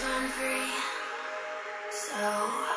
Run free, so